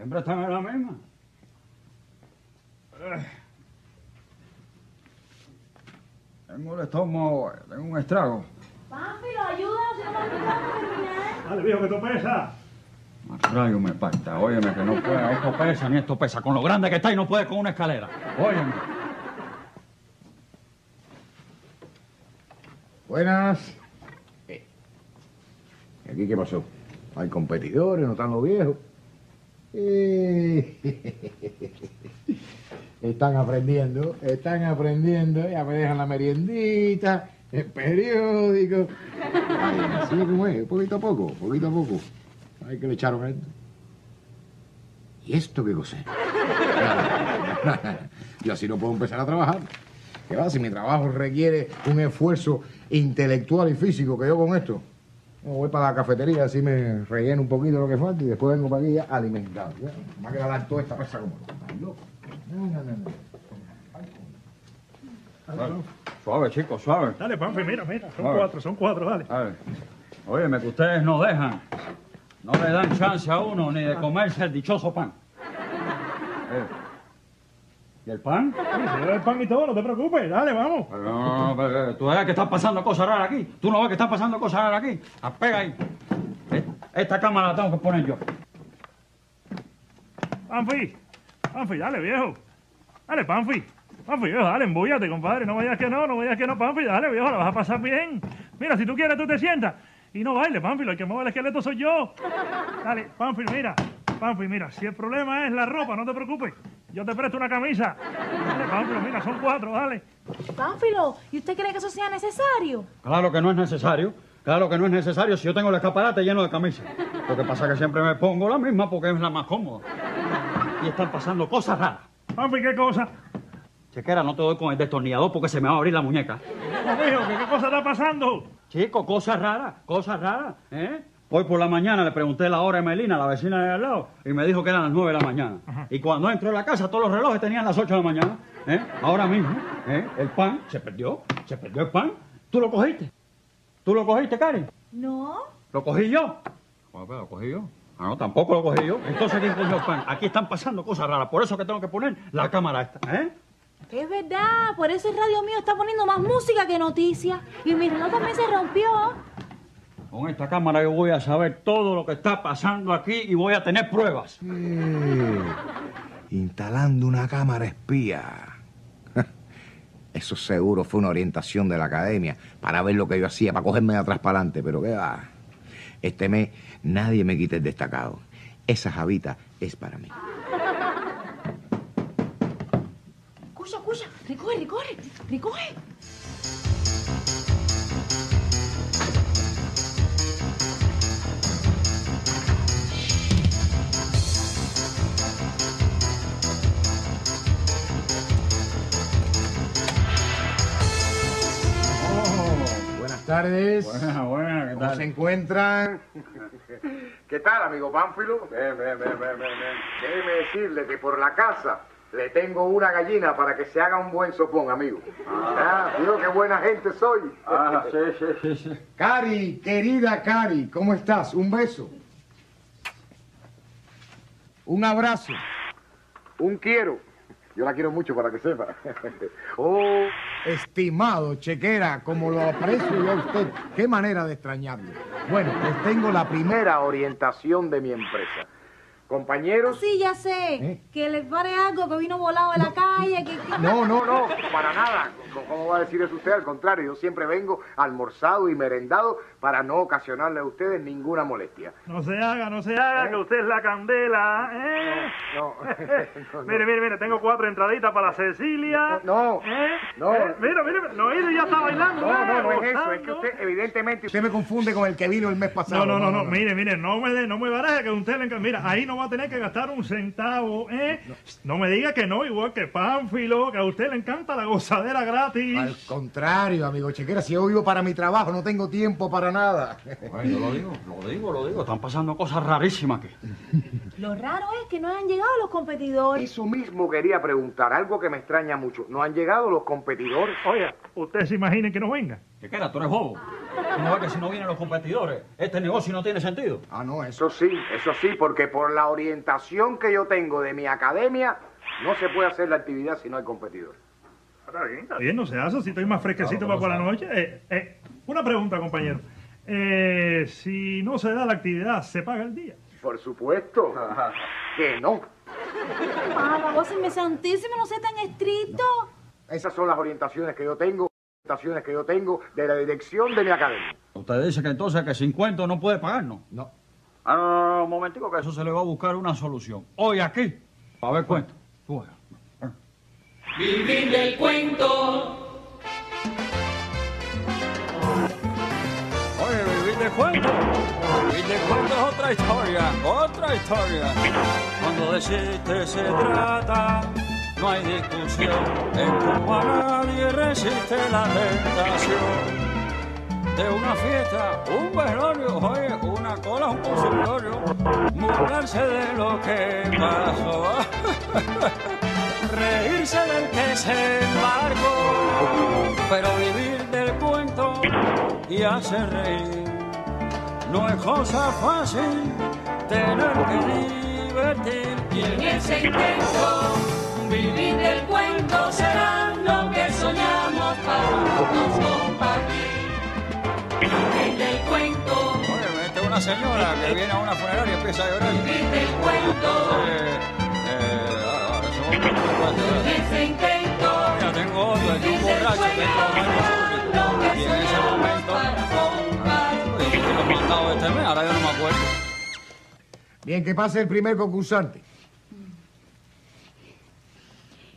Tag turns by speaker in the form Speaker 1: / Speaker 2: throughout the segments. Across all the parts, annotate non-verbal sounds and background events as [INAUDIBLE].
Speaker 1: Siempre están en la misma. Tengo el estómago, tengo un estrago.
Speaker 2: Pánfilo, ayuda, si no terminar.
Speaker 3: Dale, viejo, que tú pesas.
Speaker 1: Rayo me falta. Óyeme que no puede. Esto pesa ni esto pesa. Con lo grande que está y no puede con una escalera. Óyeme.
Speaker 4: Buenas. Eh, ¿Y aquí qué pasó? ¿Hay competidores? ¿No están los viejos? Eh, [LAUGHS] Están aprendiendo, están aprendiendo. Ya me dejan la meriendita, el periódico. Así es como es, poquito a poco, poquito a poco. Ay, que le echaron esto. ¿Y esto qué cosa? [LAUGHS] Yo así no puedo empezar a trabajar. ¿Qué va? Si mi trabajo requiere un esfuerzo intelectual y físico que yo con esto. Voy para la cafetería, así me relleno un poquito lo que falta y después vengo para aquí ya alimentado. Ya, Me va a quedar toda esta pesa como loco. No, no, no.
Speaker 1: Suave, chicos, suave.
Speaker 3: Dale, Panfi, mira, mira. Son cuatro, son cuatro, dale.
Speaker 1: A ver. Óyeme que ustedes no dejan. No le dan chance a uno ni de comerse el dichoso pan. Eh. ¿Y el pan?
Speaker 3: Sí, se lleva el pan y todo, no te preocupes. Dale, vamos.
Speaker 1: Pero no, pero, tú ves que están pasando cosas raras aquí. Tú no ves que están pasando cosas raras aquí. Apega ahí. Eh, Esta cámara la tengo que poner yo.
Speaker 3: Panfi, Panfi, dale, viejo. Dale, Panfi. Panfi, viejo, dale, embúllate, compadre. No vayas que no, no vayas que no, Panfi. Dale, viejo, la vas a pasar bien. Mira, si tú quieres, tú te sientas. Y no baile, Panfi, el que mueve el esqueleto soy yo. Dale, Panfi, mira. Panfi, mira, si el problema es la ropa, no te preocupes. Yo te presto una camisa. Dale, Panfi, mira, son cuatro, dale.
Speaker 2: Pánfilo, ¿y usted cree que eso sea necesario?
Speaker 1: Claro que no es necesario. Claro que no es necesario si yo tengo el escaparate lleno de camisas. Lo que pasa es que siempre me pongo la misma porque es la más cómoda. Y están pasando cosas raras.
Speaker 3: Panfi, ¿qué cosa?
Speaker 1: Chequera, no te doy con el destornillador porque se me va a abrir la muñeca.
Speaker 3: ¿qué, ¿qué cosa está pasando?
Speaker 1: Chico, cosas raras, cosas raras, ¿eh? Hoy por la mañana le pregunté la hora a Melina, la vecina de al lado, y me dijo que eran las nueve de la mañana. Y cuando entró a la casa, todos los relojes tenían las ocho de la mañana. ¿eh? Ahora mismo, ¿eh? el pan se perdió, se perdió el pan. ¿Tú lo cogiste? ¿Tú lo cogiste, Cari?
Speaker 2: No.
Speaker 1: ¿Lo cogí yo? Bueno, pues, ¿Lo cogí yo? Ah, no, tampoco lo cogí yo. Entonces, ¿quién cogió el pan? Aquí están pasando cosas raras, por eso que tengo que poner la cámara esta, ¿eh?
Speaker 2: Es verdad, por eso el radio mío está poniendo más música que noticias. Y mi reloj también se rompió.
Speaker 1: Con esta cámara yo voy a saber todo lo que está pasando aquí y voy a tener pruebas.
Speaker 4: Eh, instalando una cámara espía. [LAUGHS] Eso seguro fue una orientación de la academia para ver lo que yo hacía, para cogerme de atrás para adelante, pero qué va. Este mes nadie me quita el destacado. Esa jabita es para mí.
Speaker 2: Escucha, escucha. Recoge, recoge, recoge.
Speaker 4: Tardes.
Speaker 1: Buena, buena, ¿qué
Speaker 4: ¿Cómo
Speaker 1: tal?
Speaker 4: se encuentran? ¿Qué tal, amigo Pánfilo? Bien, bien, bien, bien, bien, bien. Déjeme decirle que por la casa le tengo una gallina para que se haga un buen sopón, amigo. Ah, digo qué buena gente soy.
Speaker 1: Ah, sí, sí, sí, sí.
Speaker 4: Cari, querida Cari, ¿cómo estás? Un beso. Un abrazo. Un quiero. Yo la quiero mucho para que sepa. [LAUGHS] Oh, estimado Chequera, como lo aprecio yo a usted, qué manera de extrañarlo. Bueno, les tengo la primera orientación de mi empresa. Compañeros.
Speaker 2: Sí, ya sé.
Speaker 4: ¿Eh?
Speaker 2: Que les pare algo, que vino volado de la calle, que... que-
Speaker 4: No, no, no, para nada. ¿Cómo- ¿Cómo va a decir eso usted? Al contrario, yo siempre vengo almorzado y merendado para no ocasionarle a ustedes ninguna molestia.
Speaker 3: No se haga, no se haga,
Speaker 4: ¿Eh?
Speaker 3: que usted es la candela, ¿eh?
Speaker 4: No, [LAUGHS] no, no.
Speaker 3: Mire, mire, mire, tengo cuatro entraditas para la Cecilia.
Speaker 4: No,
Speaker 3: ¿Eh?
Speaker 4: no.
Speaker 3: Eh, mira, mira, no, él ya está bailando.
Speaker 4: No, no,
Speaker 3: ¿eh?
Speaker 4: no es eso, es que usted, evidentemente, usted me confunde con el que vino el mes pasado.
Speaker 3: No, no, no, no, mire, mire, no me, de- no me baraje que a usted le encanta. Mira, ahí no va a tener que gastar un centavo, ¿eh? No me diga que no, igual que Pánfilo, que a usted le encanta la gozadera gratis.
Speaker 4: Al contrario, amigo Chequera, si yo vivo para mi trabajo, no tengo tiempo para nada.
Speaker 1: Bueno, yo lo digo, lo digo, lo digo. Están pasando cosas rarísimas aquí. [LAUGHS]
Speaker 2: Lo raro es que no han llegado los competidores.
Speaker 4: Eso mismo quería preguntar, algo que me extraña mucho. ¿No han llegado los competidores?
Speaker 3: Oiga, usted se imagina que no venga.
Speaker 1: ¿Qué queda? ¿Tú eres bobo? No es que si no vienen los competidores, este negocio no tiene sentido.
Speaker 4: Ah, no, eso.
Speaker 5: Eso sí, eso sí, porque por la orientación que yo tengo de mi academia, no se puede hacer la actividad si no hay competidores.
Speaker 3: Está bien, está bien, no se hace, si estoy más fresquecito
Speaker 1: Claro,
Speaker 3: para por la noche. Eh, eh, una pregunta, compañero. Eh, si no se da la actividad, ¿se paga el día?
Speaker 5: Por supuesto que no.
Speaker 2: Mamá, vos me santísimo, no sea tan estricto.
Speaker 5: Esas son las orientaciones que yo tengo, orientaciones que yo tengo de la dirección de mi academia.
Speaker 1: Usted dice que entonces que sin cuento no puede pagarnos.
Speaker 4: No.
Speaker 1: Ah, no, no, no, un momentico, que eso se le va a buscar una solución. Hoy aquí, para ver cuento. Tú ves.
Speaker 6: Vivir del cuento.
Speaker 7: Oye, vivir de cuento. Vivir de cuento otra historia, otra historia. Cuando de chiste se trata, no hay discusión. Es como a nadie resiste la tentación. De una fiesta, un velorio, oye, una cola, un consultorio. Burlarse de lo que pasó. [LAUGHS] Reírse del que se embarcó. Pero vivir del cuento y hacer reír. No es cosa fácil tener que divertir.
Speaker 6: Y en ese intento, vivir del cuento será lo que soñamos para todos compartir. Vivir del cuento,
Speaker 7: Oye, esta es una señora que viene a una funeraria y empieza a llorar.
Speaker 6: vivir del cuento.
Speaker 7: Eh, eh, ahora un tengo otro, de un
Speaker 6: vivir del
Speaker 7: borracho
Speaker 6: lo
Speaker 7: el
Speaker 6: que
Speaker 7: Y en ese momento, yo he este mes, ahora yo no me acuerdo.
Speaker 4: Bien, que pase el primer concursante.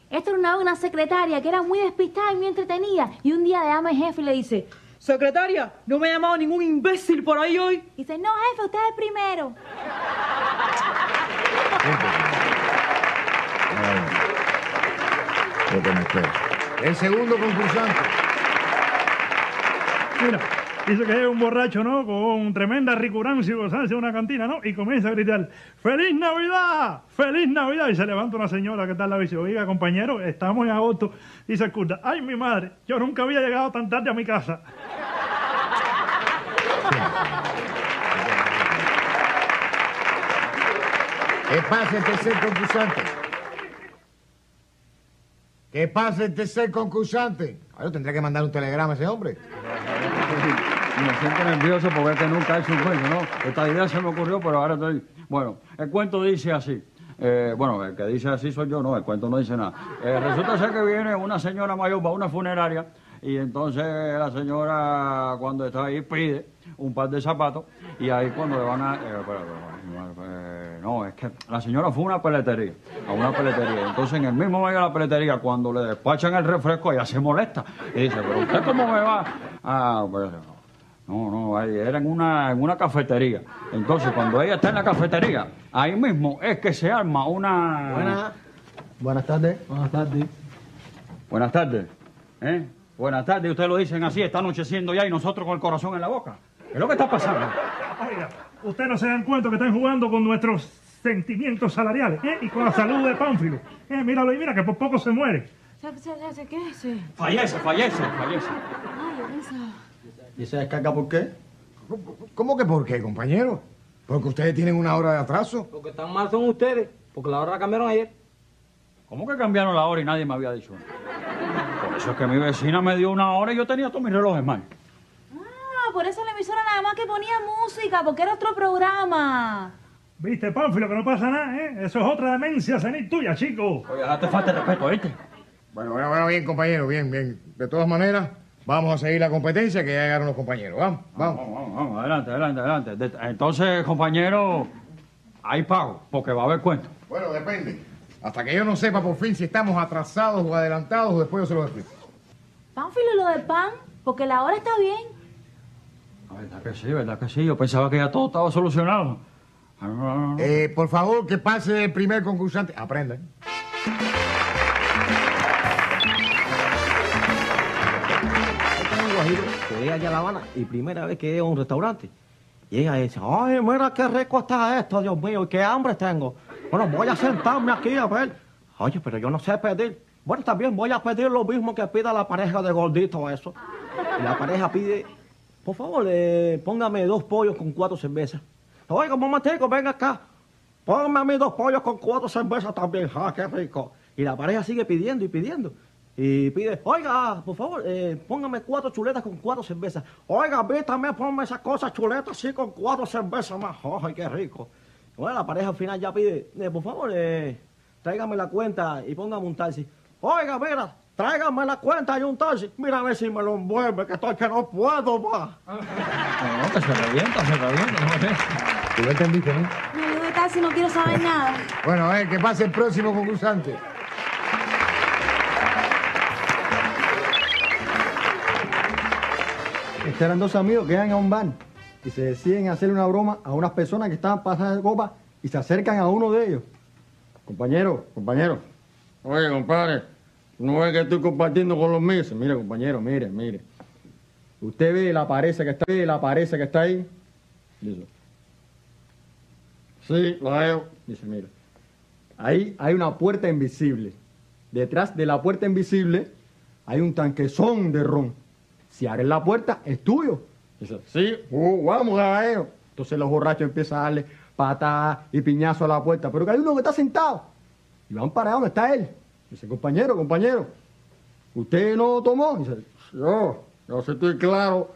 Speaker 2: Esto era una secretaria que era muy despistada y muy entretenida. Y un día llama el jefe y le dice, secretaria, no me ha llamado ningún imbécil por ahí hoy. Y dice, no, jefe, usted es el primero.
Speaker 4: Me. El segundo concursante.
Speaker 3: Mira, dice que es un borracho, ¿no? Con tremenda ricurancia y gozancia en una cantina, ¿no? Y comienza a gritar, ¡Feliz Navidad! ¡Feliz Navidad! Y se levanta una señora que está lado y dice, oiga, compañero, estamos en agosto. Dice el curda, ¡ay, mi madre! Yo nunca había llegado tan tarde a mi casa.
Speaker 4: Que pase el tercer concursante. Que pase el tercer concursante. Ah, yo tendré que mandar un telegrama a ese hombre.
Speaker 1: Me siento nervioso porque es que nunca he hecho un cuento, ¿no? Esta idea se me ocurrió, pero ahora estoy... Bueno, el cuento dice así. Eh, bueno, el que dice así soy yo, no, el cuento no dice nada. Eh, resulta ser que viene una señora mayor, va a una funeraria, y entonces la señora cuando está ahí pide un par de zapatos, y ahí cuando le van a... eh, no, es que la señora fue a una peletería, a una peletería. Entonces en el mismo medio de la peletería, cuando le despachan el refresco, ella se molesta. Y dice, pero usted cómo me va... Ah, pues... No, no, ahí era en una, en una cafetería. Entonces, cuando ella está en la cafetería, ahí mismo es que se arma una...
Speaker 8: Buenas. Buenas tardes. Buenas tardes.
Speaker 1: Buenas tardes. ¿Eh? Buenas tardes, ustedes lo dicen así, está anocheciendo ya y nosotros con el corazón en la boca. ¿Qué es lo que está pasando?
Speaker 3: Oiga, ustedes no se dan cuenta que están jugando con nuestros sentimientos salariales ¿eh? y con la salud de Pánfilo. Eh, míralo y mira que por poco se muere.
Speaker 2: ¿Se- se- se- ¿Qué es? Ay,
Speaker 1: Fallece, fallece, fallece.
Speaker 2: yo pensaba...
Speaker 8: ¿Y se descarga por qué?
Speaker 4: ¿Cómo- ¿Cómo que por qué, compañero? Porque ustedes tienen una hora de atraso.
Speaker 8: Lo que están mal son ustedes, porque la hora la cambiaron ayer.
Speaker 1: ¿Cómo que cambiaron la hora y nadie me había dicho nada? Por eso es que mi vecina me dio una hora y yo tenía todos mis relojes mal.
Speaker 2: Ah, por eso la emisora nada más que ponía música, porque era otro programa.
Speaker 3: ¿Viste, Pánfilo, que no pasa nada, eh? Eso es otra demencia senil tuya, chico.
Speaker 1: Oye, no te falta el respeto, ¿viste?
Speaker 4: Bueno, bueno, bueno, bien, compañero, bien, bien. De todas maneras, vamos a seguir la competencia, que ya llegaron los compañeros. Vamos, vamos.
Speaker 1: Vamos, vamos, vamos, adelante, adelante, adelante. De- entonces, compañero, hay pago, porque va a haber cuento.
Speaker 4: Bueno, depende. Hasta que yo no sepa por fin si estamos atrasados o adelantados, después yo se lo explico.
Speaker 2: Pánfilo, lo del pan, porque la hora está bien.
Speaker 1: Ah, ¿Verdad que sí, verdad que sí? Yo pensaba que ya todo estaba solucionado. Ah.
Speaker 4: Eh, por favor, que pase el primer concursante. Aprendan.
Speaker 8: Llega allá a La Habana y primera vez que llega a un restaurante. Llega y dice, ay, mira qué rico está esto, Dios mío, y qué hambre tengo. Bueno, voy a sentarme aquí a ver. Oye, pero yo no sé pedir. Bueno, también voy a pedir lo mismo que pida la pareja de gordito eso. Y la pareja pide por favor, eh, póngame dos pollos con cuatro cervezas. Oiga, momentico, venga acá. Póngame a mí dos pollos con cuatro cervezas también. ¡Ah, qué rico! Y la pareja sigue pidiendo y pidiendo. Y pide, oiga, por favor, eh, póngame cuatro chuletas con cuatro cervezas. Oiga, a mí también ponme esas cosas chuletas así con cuatro cervezas más. [LAUGHS] ¡Ay, qué rico! Bueno, la pareja al final ya pide, eh, por favor, eh, tráigame la cuenta y póngame un taxi. Oiga, mira, tráigame la cuenta y un taxi. Mira a ver si me lo envuelve, que estoy que no puedo más. [LAUGHS]
Speaker 1: No, que se revienta, se revienta. ¿no ves?
Speaker 4: ¿Tú lo entendiste, no?
Speaker 2: No, yo de taxi no quiero saber nada.
Speaker 4: Bueno, eh, que pase el próximo concursante.
Speaker 9: Eran dos amigos que iban a un bar y se deciden hacer una broma a unas personas que estaban pasadas de copa y se acercan a uno de ellos. Compañero, compañero. Oye, compadre, no ve que estoy compartiendo con los míos. Mire, compañero, mire, mire. Usted ve la pared que está ahí, la pared que está ahí. Dice, sí, la veo. Dice, mira. Ahí hay una puerta invisible. Detrás de la puerta invisible hay un tanquezón de ron. Si abres la puerta, es tuyo. Dice, sí, uh, vamos, caballero. Entonces los borrachos empiezan a darle patadas y piñazos a la puerta. Pero que hay uno que está sentado. Y van para allá donde está él. Dice, compañero, compañero, ¿usted no tomó? Dice, yo, yo sí estoy claro.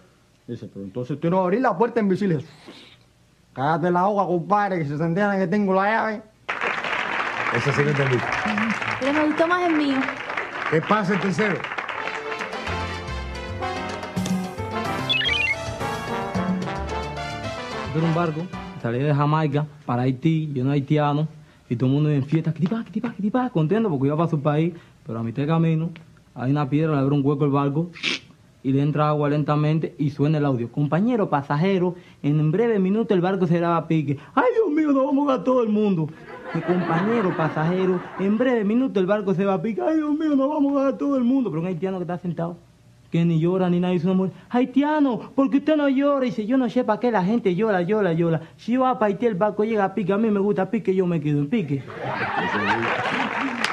Speaker 9: Dice, pero entonces usted no va a abrir la puerta invisible. Dice, cállate la hoja, compadre, que se sentían que tengo la llave.
Speaker 4: Eso sí lo entendí.
Speaker 2: Pero me gustó más el mío.
Speaker 4: ¿Qué pasa el tercero?
Speaker 10: Era un barco, salí de Jamaica para Haití, lleno de haitianos, y todo el mundo en fiesta, contento porque iba para su país, pero a mitad de camino hay una piedra, le abre un hueco el barco y le entra agua lentamente y suena el audio. Compañero pasajero, en breve minuto el barco se graba a pique. ¡Ay, Dios mío, nos vamos a todo el mundo! Compañero pasajero, en breve minuto el barco se va a pique. ¡Ay, Dios mío, nos vamos a todo el mundo! Pero un haitiano que está sentado que ni llora ni nada, dice una mujer, haitiano, ¿por qué usted no llora? Y dice, yo no sé para qué la gente llora, llora, llora. Si yo a Haití el barco llega a pique, a mí me gusta pique, yo me quedo en pique.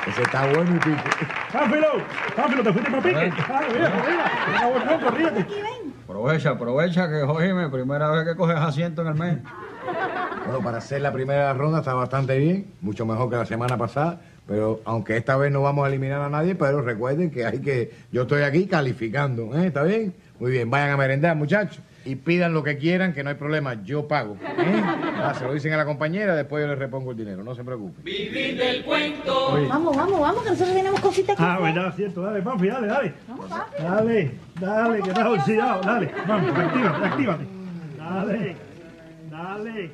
Speaker 4: Ese está bueno pico.
Speaker 3: ¡Pánfilo! ¡Pánfilo, te fuiste para pique! ¡Ah, mira.
Speaker 1: Aprovecha, aprovecha que, oíme, primera vez que coges asiento en el mes. [LAUGHS]
Speaker 4: Bueno, para hacer la primera ronda está bastante bien, mucho mejor que la semana pasada, pero aunque esta vez no vamos a eliminar a nadie, pero recuerden que hay que, yo estoy aquí calificando, ¿eh? ¿Está bien? Muy bien, vayan a merendar, muchachos, y pidan lo que quieran, que no hay problema, yo pago, ¿eh? Ah, se lo dicen a la compañera, después yo les repongo el dinero, no se preocupen.
Speaker 6: Vivir del cuento.
Speaker 2: Vamos, vamos, vamos, que nosotros tenemos cositas que
Speaker 3: Ah,
Speaker 2: hacer.
Speaker 3: verdad, cierto. Dale, Panfi, dale, dale.
Speaker 2: Vamos, papi.
Speaker 3: Dale, dale, que estás oxidado. Dale, vamos, actívate, actívate. Dale, dale.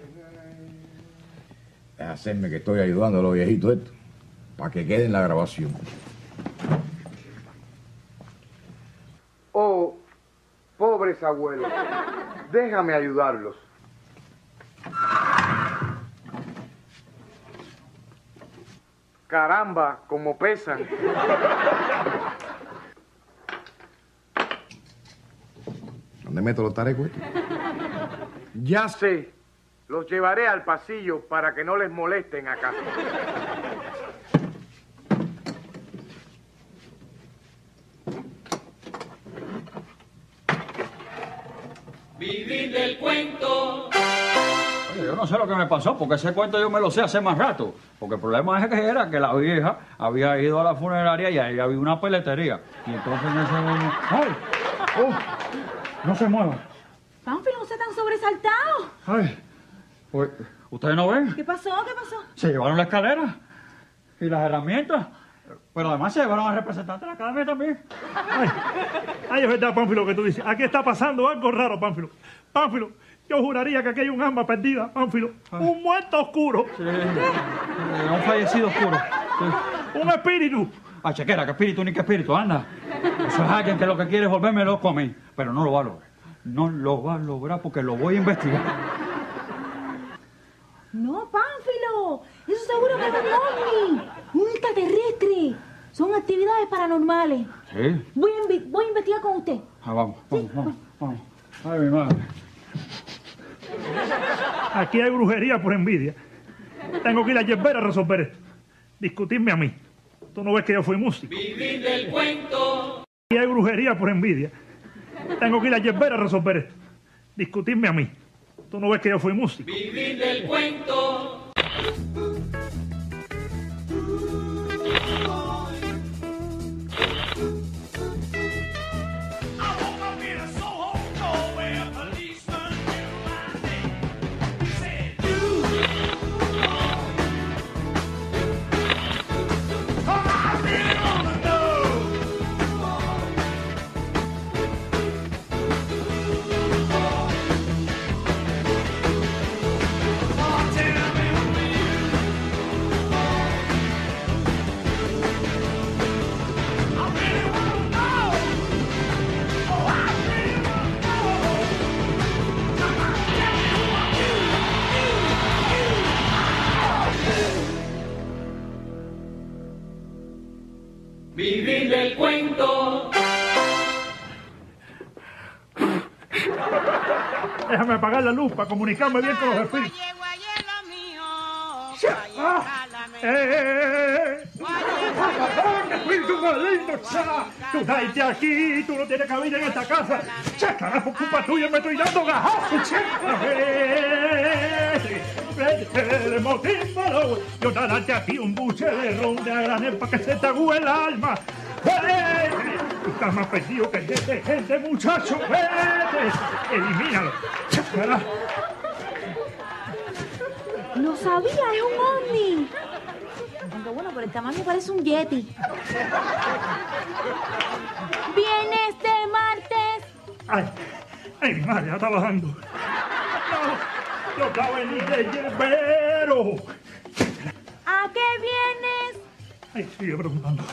Speaker 4: Hacerme que estoy ayudando a los viejitos esto, para que quede en la grabación.
Speaker 5: Oh, pobres abuelos, déjame ayudarlos. Caramba, como pesan.
Speaker 4: ¿Dónde meto los tarecos?
Speaker 5: Ya sé, los llevaré al pasillo para que no les molesten acá.
Speaker 1: Sé lo que me pasó, porque ese cuento yo me lo sé hace más rato. Porque el problema es que era que la vieja había ido a la funeraria y ahí había una peletería. Y entonces en ese momento... ¡Ay! ¡Oh! No se mueva.
Speaker 2: Pánfilo, no sea tan sobresaltado.
Speaker 1: ¡Ay! Pues, ¿Ustedes no ven?
Speaker 2: ¿Qué pasó? ¿Qué pasó?
Speaker 1: Se llevaron la escalera y las herramientas. Pero además se llevaron al representante de la academia también.
Speaker 3: Ay, ay, es verdad, Pánfilo, que tú dices. Aquí está pasando algo raro, Pánfilo. Pánfilo, yo juraría que aquí hay un alma perdida, Pánfilo. Un muerto oscuro.
Speaker 1: Eh, un fallecido oscuro. Sí.
Speaker 3: Un espíritu.
Speaker 1: Ah, chequera, ¿qué espíritu ni qué espíritu? Anda. Eso es alguien que lo que quiere es volverme loco a mí. Pero no lo va a lograr. No lo va a lograr porque lo voy a investigar.
Speaker 2: No, Pánfilo. Eso seguro que es un ovni. Un extraterrestre. Son actividades paranormales.
Speaker 1: Sí.
Speaker 2: Voy a, invi- voy a investigar con usted.
Speaker 1: Ah, vamos, vamos, vamos, vamos. Ay, mi madre.
Speaker 3: Aquí hay brujería por envidia. Tengo que ir a Yerbera a resolver esto. Discutirme a mí. Tú no ves que yo fui músico.
Speaker 6: Vivir del cuento.
Speaker 3: Aquí hay brujería por envidia. Tengo que ir a Yerbera a resolver esto. discutirme a mí. Tú no ves que yo fui músico.
Speaker 6: Vivir del cuento.
Speaker 3: Apagar la luz para comunicarme bien con los espíritus. Ah, ¡Eh, eh, eh, eh! ¡Espíritu maligno, cha! ¡Tú salte aquí! ¡Tú no tienes cabida en esta casa! ¡Cha, carajo, culpa tuya! ¡Me estoy dando gajazo, cha! ¡Eh! El motivo, yo darte aquí un buche de ron de para que se te agüe el alma. ¡Eh! Estás más perdido que el de gente, muchacho. ¡Vete! ¡Elimínalo! ¡Cha, carajo!
Speaker 2: Lo sabía, es un ovni. Aunque bueno, por el tamaño parece un yeti. Viene este martes.
Speaker 3: ¡Ay! ¡Ay, mi madre, ya está bajando! ¡No! ¡Yo acabo de venir de hierbero!
Speaker 2: ¿A qué vienes?
Speaker 3: ¡Ay, sigue preguntando!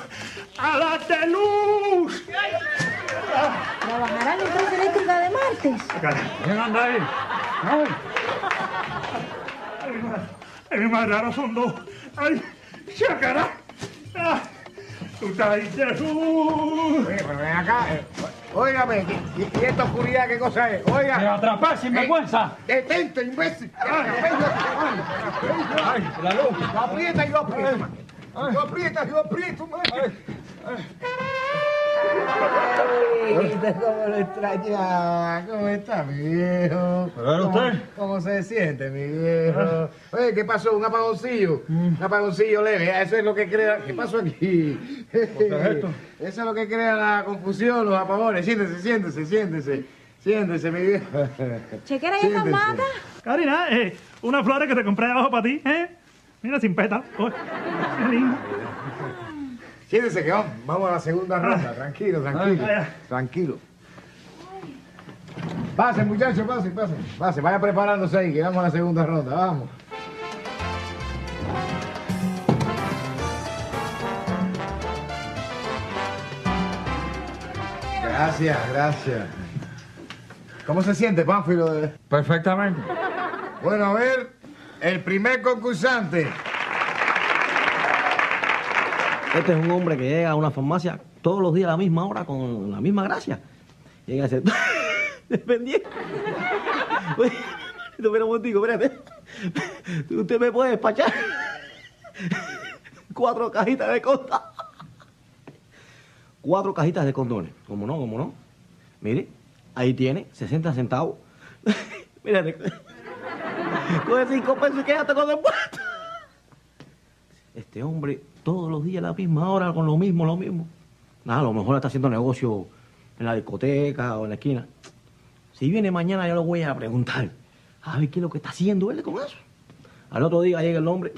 Speaker 3: ¡A la de luz!
Speaker 2: ¿Trabajará en la empresa eléctrica de martes?
Speaker 1: ¿Quién anda ahí?
Speaker 3: ¡Ay! ¡Ay, mi madre! ¡Ay, mi madre, ahora son dos! ¡Ay! ¡Chácara! ¡Ah! ¡Tú estás ahí de luz!
Speaker 4: Oye, pero ven acá. eh, Óigame, ¿y, y- y esta oscuridad qué cosa es?
Speaker 1: ¡Me
Speaker 4: Oiga.
Speaker 1: atrapé sin vergüenza!
Speaker 4: Detente, imbécil.
Speaker 1: ¡Ay, la luz!
Speaker 4: Aprieta, yo aprieto. man. Yo aprieta, yo aprieto, man. Ay, ¿Cómo lo extrañaba? ¿Cómo está, mi viejo?
Speaker 1: ¿Pero era
Speaker 4: ¿Cómo-
Speaker 1: usted?
Speaker 4: ¿Cómo se siente, mi viejo? Oye, ¿qué pasó? ¿Un apagoncillo? Un apagoncillo leve. Eso es lo que crea... ¿Qué pasó aquí?
Speaker 1: es esto?
Speaker 4: Eso es lo que crea la confusión, los apagones. Siéntese, siéntese, siéntese. Siéntese, mi viejo.
Speaker 2: ¿Chequera ya está
Speaker 4: Siéntese.
Speaker 2: mata?
Speaker 3: Karina, eh, unas flores que te compré abajo para ti, ¿eh? Mira, sin pétalos. Oh, qué lindo.
Speaker 4: Siéntese que vamos, vamos a la segunda ronda. Tranquilo, tranquilo.
Speaker 3: Ah, ya.
Speaker 4: Tranquilo. Pase, muchachos, pase, pase. Pase, vaya preparándose ahí, que vamos a la segunda ronda. Vamos. Gracias, gracias. ¿Cómo se siente, Pánfilo?
Speaker 1: Perfectamente.
Speaker 4: Bueno, a ver, el primer concursante.
Speaker 8: Este es un hombre que llega a una farmacia todos los días a la misma hora con la misma gracia. Llega a ser dependiente. Oye, espera un momentico, espérate. [LAUGHS] Usted me puede despachar [LAUGHS] cuatro cajitas de condones. [LAUGHS] Cuatro cajitas de condones. ¿Cómo no? ¿Cómo no? Mire, ahí tiene 60 centavos. Mírate. Coge cinco pesos y quédate con el puesto. Este hombre todos los días a la misma hora con lo mismo, lo mismo. Nada, a lo mejor está haciendo negocio en la discoteca o en la esquina. Si viene mañana yo lo voy a preguntar. A ver qué es lo que está haciendo él con eso. Al otro día llega el hombre.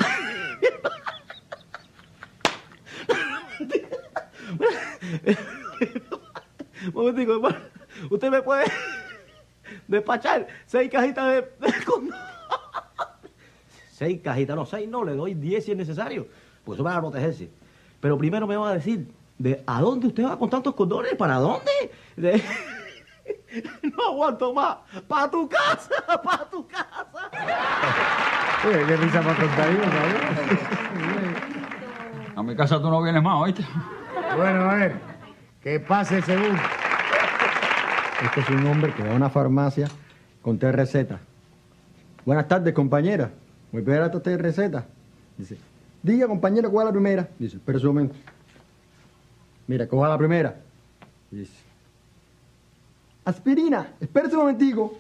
Speaker 8: Momentico, hermano. Usted me puede despachar seis cajitas de, de. Seis cajitas, no, seis no, le doy diez si es necesario. Pues eso para protegerse. Pero primero me va a decir, ¿de ¿a dónde usted va con tantos condones? ¿Para dónde? De- [LAUGHS] No aguanto más. ¡Para tu casa! [LAUGHS] ¡Para tu casa! [LAUGHS]
Speaker 4: Oye, qué risa más contadina,
Speaker 1: A mi casa tú no vienes más, ¿oíste?
Speaker 4: Bueno, a ver, que pase el segundo.
Speaker 9: Este es un hombre que va a una farmacia con tres recetas. Buenas tardes, compañera. ¿Me puede dar estas tres recetas? Dice, diga, compañera, ¿cuál la primera? Dice, espera un momento. Mira, coja la primera. Dice, aspirina, espérese un momentico.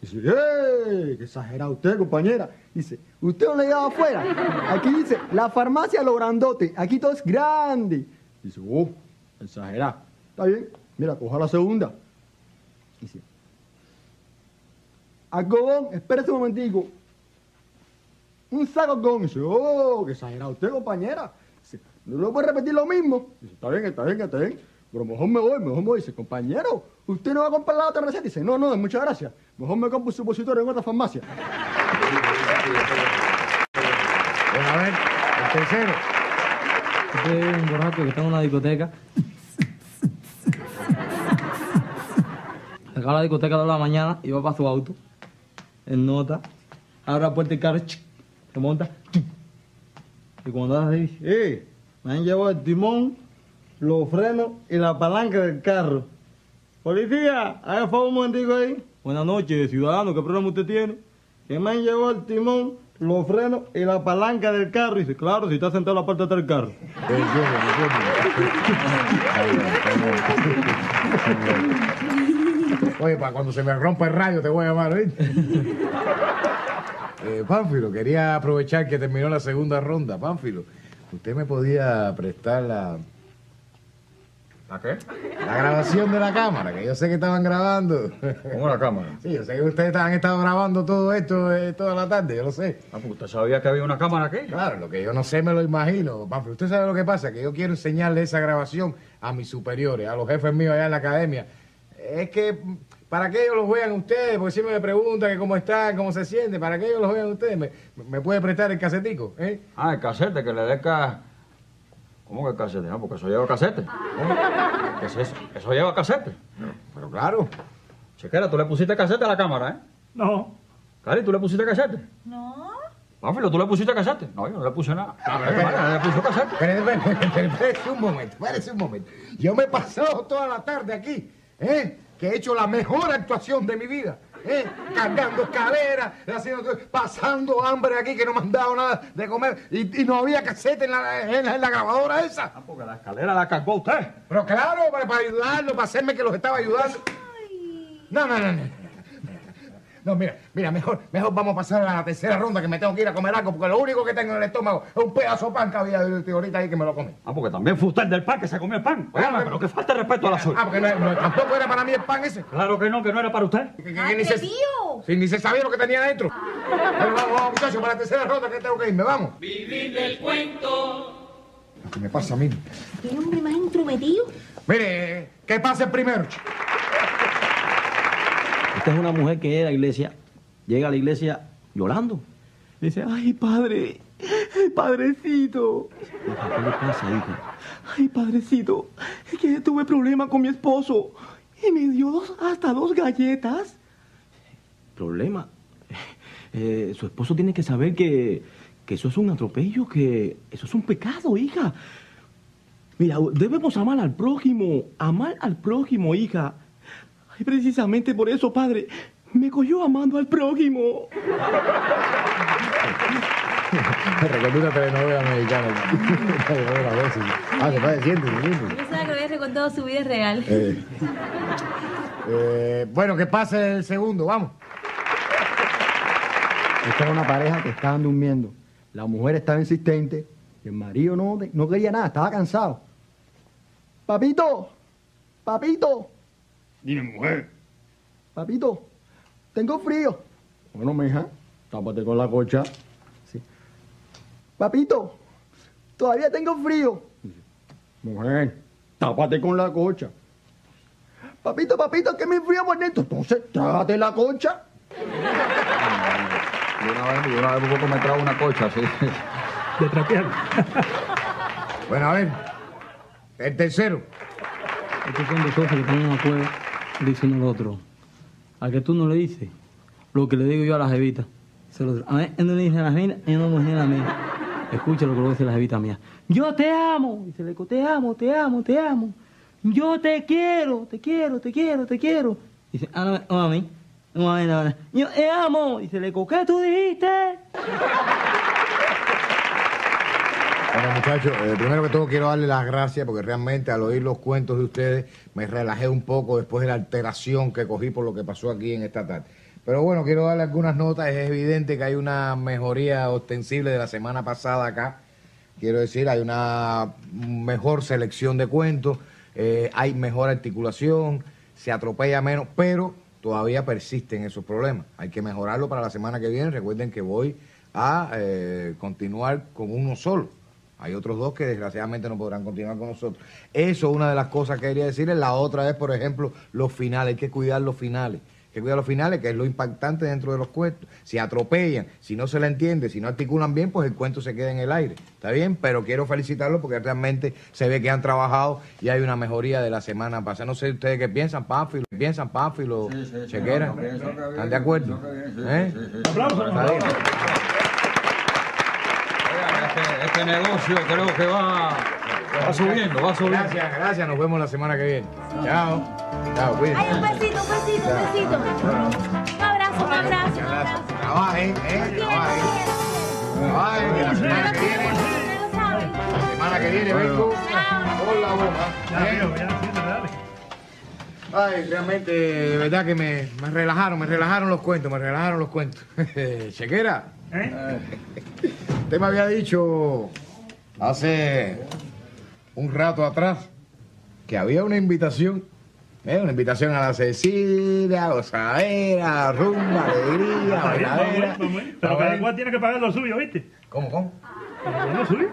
Speaker 9: Dice, ¡eh! ¡Qué exagerado usted, compañera! Dice, ¿usted no le lleva afuera? Aquí dice, la farmacia lo grandote. Aquí todo es grande. Dice, ¡oh! Exagerado. Está bien, mira, coja la segunda. Dice, algodón, espérese un momentico. Un saco algodón. Dice, ¡oh! ¡Qué exagerado usted, compañera! ¿no lo puede repetir lo mismo? Dice, está bien, está bien, está bien. Pero mejor me voy, mejor me voy. Dice, compañero, ¿usted no va a comprar la otra receta? Dice, no, no, muchas gracias. Mejor me compro un supositorio en otra farmacia.
Speaker 4: Bueno, a ver, el tercero.
Speaker 10: Este es un borracho que está en una discoteca. Acaba la discoteca de la mañana y va para su auto. En nota. Abre la puerta del carro. chic, Se monta. chic. Y cuando hace así, ¡eh! Me han llevado el timón, los frenos y la palanca del carro. Policía, haga favor un momentico ahí. Buenas noches, ciudadano, ¿qué problema usted tiene? Que me han llevado el timón, los frenos y la palanca del carro. Y dice, claro, si está sentado en la parte de atrás del carro. [LAUGHS]
Speaker 4: Oye, para cuando se me rompa el radio te voy a llamar, ¿oíste? eh, Pánfilo, quería aprovechar que terminó la segunda ronda. Pánfilo, ¿usted me podía prestar la,
Speaker 1: ¿La qué?
Speaker 4: la grabación de la cámara? Que yo sé que estaban grabando.
Speaker 1: ¿Cómo la cámara?
Speaker 4: Sí, yo sé que ustedes han estado grabando todo esto eh, toda la tarde, yo lo sé.
Speaker 1: Ah, pues usted sabía que había una cámara aquí.
Speaker 4: Claro, lo que yo no sé me lo imagino. Pánfilo, usted sabe lo que pasa, que yo quiero enseñarle esa grabación a mis superiores, a los jefes míos allá en la academia. Es que mm, para que ellos los vean ustedes, porque siempre me preguntan que cómo están, cómo se sienten, para que ellos los vean ustedes, ¿me, me puede prestar el casetico? ¿eh?
Speaker 1: Ah, el casete, que le dé ca... ¿Cómo que el casete? No, porque eso lleva casete. ¿Qué es eso? ¿Eso lleva casete?
Speaker 4: Pero claro.
Speaker 1: Chequera, ¿tú le pusiste casete a la cámara, eh?
Speaker 3: No.
Speaker 1: Cari, ¿tú le pusiste casete?
Speaker 2: No.
Speaker 1: Pánfilo, ¿tú le pusiste casete? No, yo no le puse nada.
Speaker 4: Ah,
Speaker 1: Eh, vale, le puso casete.
Speaker 4: Espérese, espérese, espérese, espérese un momento, espérese un momento. Yo me he pasado toda la tarde aquí, ¿eh? Que he hecho la mejor actuación de mi vida, ¿eh? Cargando escaleras, haciendo, pasando hambre aquí que no me han dado nada de comer y, y no había casete en la, en la- en la grabadora esa.
Speaker 1: Ah, porque la escalera la cargó usted.
Speaker 4: Pero claro, para, para ayudarlo, para hacerme que los estaba ayudando. No, no, no, no. No, mira, mira, mejor, mejor vamos a pasar a la tercera ronda que me tengo que ir a comer algo porque lo único que tengo en el estómago es un pedazo de pan que había de ahorita ahí que me lo come.
Speaker 1: Ah, porque también fue usted el del pan que se comió el pan. Óigame, pero que falta de respeto a la suya.
Speaker 4: Ah, porque no, no, tampoco era para mí el pan ese.
Speaker 1: Claro que no, que no era para usted.
Speaker 4: Que, que- que
Speaker 2: ¡Ay,
Speaker 4: ni, se,
Speaker 2: tío!
Speaker 4: sí, ni se sabía lo que tenía dentro. Bueno, vamos, vamos, muchachos, para la tercera ronda que tengo que irme, vamos.
Speaker 6: Vivir del cuento.
Speaker 4: ¿Qué me pasa a mí?
Speaker 2: ¿Qué hombre más entrometido?
Speaker 4: Mire, ¿qué pasa el primero? chico?
Speaker 8: Esta es una mujer que llega a la iglesia, llega a la iglesia llorando. Dice, ay, padre, padrecito. ¿qué le pasa, hija? Ay, padrecito, es que tuve problemas con mi esposo y me dio dos, hasta dos galletas. ¿Problema? Eh, su esposo tiene que saber que, que eso es un atropello, que eso es un pecado, hija. Mira, debemos amar al prójimo, amar al prójimo, hija. Ay, precisamente por eso, padre, me cogió amando al prójimo.
Speaker 4: Me recordé una telenovela mexicana. [LAUGHS] Telenovela a veces. Ah, se siéntese, siéntese.
Speaker 2: Yo pensaba que lo había recontado su vida real.
Speaker 4: Eh, eh, bueno, que pase el segundo, vamos.
Speaker 9: Esta era una pareja que estaban durmiendo. La mujer estaba insistente y el marido no, no quería nada, estaba cansado. Papito, papito,
Speaker 1: Dime, mujer.
Speaker 9: papito, tengo frío. Bueno, mija, tápate con la cocha. Sí. Papito, todavía tengo frío. Mujer, tápate con la cocha. Papito, papito, que me frío por dentro. Entonces, trágate la concha.
Speaker 1: Yo una vez, yo una vez poco me trago una cocha así. [LAUGHS]
Speaker 3: De trapear.
Speaker 4: Bueno, a ver. El tercero.
Speaker 10: Estos son dos hombres que están en una cueva, dicen el otro. A que tú no le dices lo que le digo yo a la jevita. Dice otro. A él no le dice a la jevita, ella no me dice a mí. Escucha lo que le dice la jevita mía. Yo te amo. Dice el eco, te amo, te amo, te amo. Yo te quiero, te quiero, te quiero, te quiero. Dice, ah, no, no, a mí. No, a mí, no, no. Yo te amo. Dice el eco, ¿qué tú dijiste?
Speaker 4: Bueno, muchachos, eh, primero que todo quiero darle las gracias porque realmente al oír los cuentos de ustedes me relajé un poco después de la alteración que cogí por lo que pasó aquí en esta tarde. Pero bueno, quiero darle algunas notas. Es evidente que hay una mejoría ostensible de la semana pasada acá. Quiero decir, hay una mejor selección de cuentos, eh, hay mejor articulación, se atropella menos, pero todavía persisten esos problemas. Hay que mejorarlo para la semana que viene. Recuerden que voy a eh, continuar con uno solo. Hay otros dos que desgraciadamente no podrán continuar con nosotros. Eso es una de las cosas que quería decirles. La otra es, por ejemplo, los finales. Hay que cuidar los finales. Hay que cuidar los finales, que es lo impactante dentro de los cuentos. Si atropellan, si no se le entiende, si no articulan bien, pues el cuento se queda en el aire. ¿Está bien? Pero quiero felicitarlos porque realmente se ve que han trabajado y hay una mejoría de la semana pasada. No sé ustedes qué piensan, Pánfilo. ¿Qué piensan, Pánfilo?
Speaker 7: Sí, sí,
Speaker 4: Chequera. ¿Están de acuerdo? ¿Eh?
Speaker 7: sí, sí, sí.
Speaker 3: Aplausos.
Speaker 4: Está bien.
Speaker 7: Oigan, este, negocio creo que va, va subiendo, va subiendo.
Speaker 4: Gracias, gracias. Nos vemos la semana que viene. Chao. Chao, cuídense.
Speaker 2: Ay, un besito, un besito, un besito. Un abrazo, un abrazo, un abrazo.
Speaker 4: Trabajen, ¿eh? Trabajen. Trabajen, que la semana que viene, la semana que viene vengo con la bomba. ¿eh? Ay, realmente, de verdad que me, me relajaron, me relajaron los cuentos, me relajaron los cuentos. [LAUGHS] Chequera,
Speaker 3: ¿Eh?
Speaker 4: usted me había dicho hace un rato atrás que había una invitación, ¿eh? una invitación a la Cecilia, gozadera, rumba, alegría, bailadera.
Speaker 3: Pero cada cual tiene que pagar lo suyo, ¿viste?
Speaker 4: ¿Cómo, cómo?
Speaker 3: ¿Pagar lo suyo?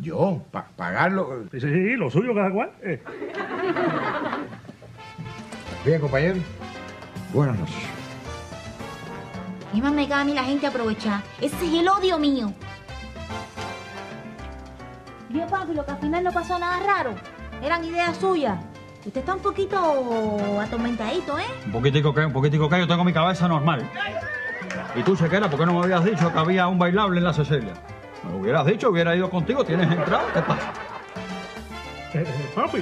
Speaker 4: Yo, pa- pagarlo.
Speaker 3: Sí, sí, sí, lo suyo cada cual. Eh.
Speaker 4: Bien, compañero. Buenas noches.
Speaker 2: Y más me cae a mí la gente aprovechar. Ese es el odio mío. Vio, papi, lo que al final no pasó nada raro. Eran ideas suyas. Usted está un poquito atormentadito, ¿eh?
Speaker 1: Un poquitico que, un poquitico que yo tengo mi cabeza normal. Y tú, Chequera, ¿por qué no me habías dicho que había un bailable en la Cecilia? Me lo hubieras dicho, hubiera ido contigo, tienes entrada, ¿qué pasa?
Speaker 3: Eh, eh, papi,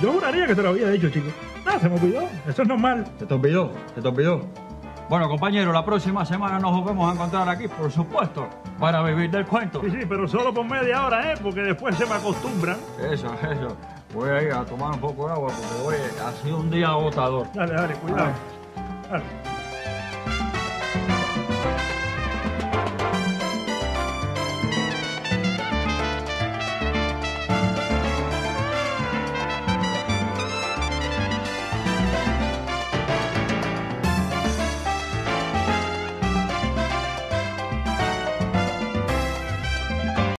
Speaker 3: yo juraría que te lo había dicho, chico. Ah, se me olvidó. Eso es normal.
Speaker 1: ¿Se te olvidó? ¿Se te olvidó? Bueno, compañero, la próxima semana nos volvemos a encontrar aquí, por supuesto, para vivir del cuento.
Speaker 3: Sí, sí, pero solo por media hora, ¿eh? Porque después se me acostumbran.
Speaker 1: Eso, eso. Voy a ir a tomar un poco de agua porque hoy ha sido un día agotador.
Speaker 3: Dale, dale, cuidado. Dale.